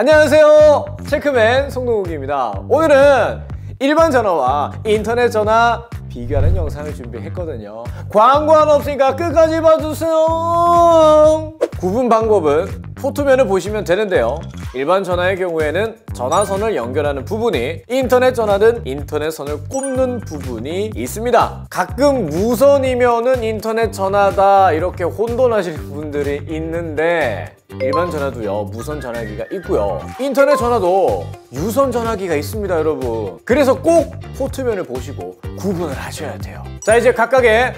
안녕하세요. 체크맨 송동욱입니다. 오늘은 일반 전화와 인터넷 전화 비교하는 영상을 준비했거든요. 광고 하나 없으니까 끝까지 봐주세요. 구분 방법은 포트면을 보시면 되는데요. 일반 전화의 경우에는 전화선을 연결하는 부분이 인터넷 전화는 인터넷 선을 꼽는 부분이 있습니다. 가끔 무선이면은 인터넷 전화다 이렇게 혼돈하시는 분들이 있는데 일반 전화도요 무선 전화기가 있고요. 인터넷 전화도 유선 전화기가 있습니다 여러분. 그래서 꼭 포트면을 보시고 구분을 하셔야 돼요. 자 이제 각각의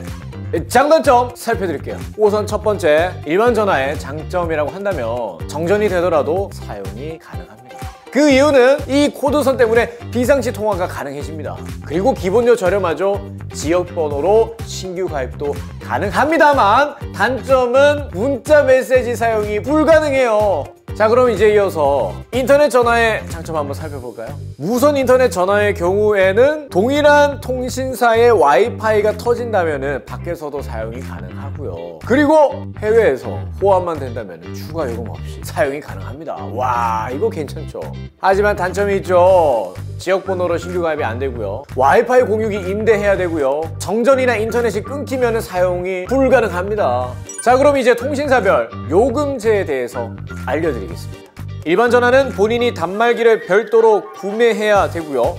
장단점 살펴드릴게요. 우선 첫 번째 일반 전화의 장점이라고 한다면 정전이 되더라도 사용이 가능합니다. 그 이유는 이 코드선 때문에 비상시 통화가 가능해집니다. 그리고 기본료 저렴하죠. 지역번호로 신규 가입도 가능합니다만 단점은 문자 메시지 사용이 불가능해요 자 그럼 이제 이어서 인터넷 전화의 장점 한번 살펴볼까요? 무선 인터넷 전화의 경우에는 동일한 통신사의 와이파이가 터진다면 밖에서도 사용이 가능하고요. 그리고 해외에서 호환만 된다면 추가 요금 없이 사용이 가능합니다. 와 이거 괜찮죠? 하지만 단점이 있죠. 지역번호로 신규 가입이 안 되고요. 와이파이 공유기 임대해야 되고요. 정전이나 인터넷이 끊기면 사용이 불가능합니다 자 그럼 이제 통신사별 요금제에 대해서 알려드리겠습니다. 일반 전화는 본인이 단말기를 별도로 구매해야 되고요.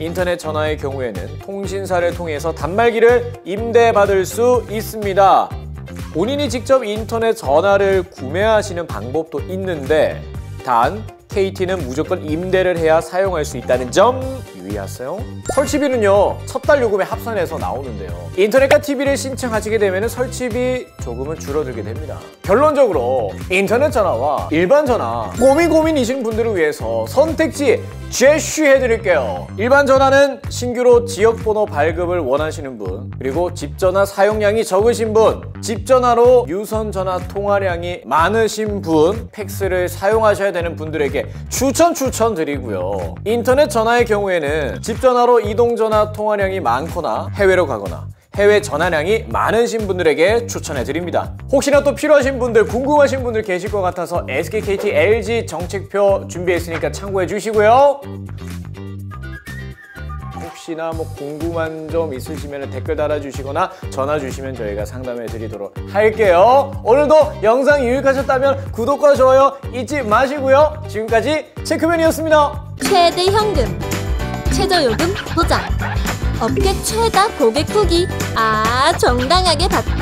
인터넷 전화의 경우에는 통신사를 통해서 단말기를 임대받을 수 있습니다. 본인이 직접 인터넷 전화를 구매하시는 방법도 있는데 단 KT는 무조건 임대를 해야 사용할 수 있다는 점 유의하세요. 설치비는요, 첫 달 요금에 합산해서 나오는데요. 인터넷과 TV를 신청하시게 되면 설치비 조금은 줄어들게 됩니다. 결론적으로 인터넷 전화와 일반 전화 고민 고민이신 분들을 위해서 선택지 제시해드릴게요. 일반 전화는 신규로 지역번호 발급을 원하시는 분 그리고 집전화 사용량이 적으신 분 집전화로 유선 전화 통화량이 많으신 분 팩스를 사용하셔야 되는 분들에게 추천 추천드리고요. 인터넷 전화의 경우에는 집 전화로 이동 전화 통화량이 많거나 해외로 가거나 해외 전화량이 많으신 분들에게 추천해 드립니다. 혹시나 또 필요하신 분들, 궁금하신 분들 계실 것 같아서 SKKT LG 정책표 준비했으니까 참고해 주시고요. 혹시나 뭐 궁금한 점 있으시면 댓글 달아주시거나 전화 주시면 저희가 상담해 드리도록 할게요. 오늘도 영상 유익하셨다면 구독과 좋아요 잊지 마시고요. 지금까지 체크맨이었습니다. 최대 현금, 최저 요금 보장, 업계 최다 고객 후기, 아 정당하게 받자.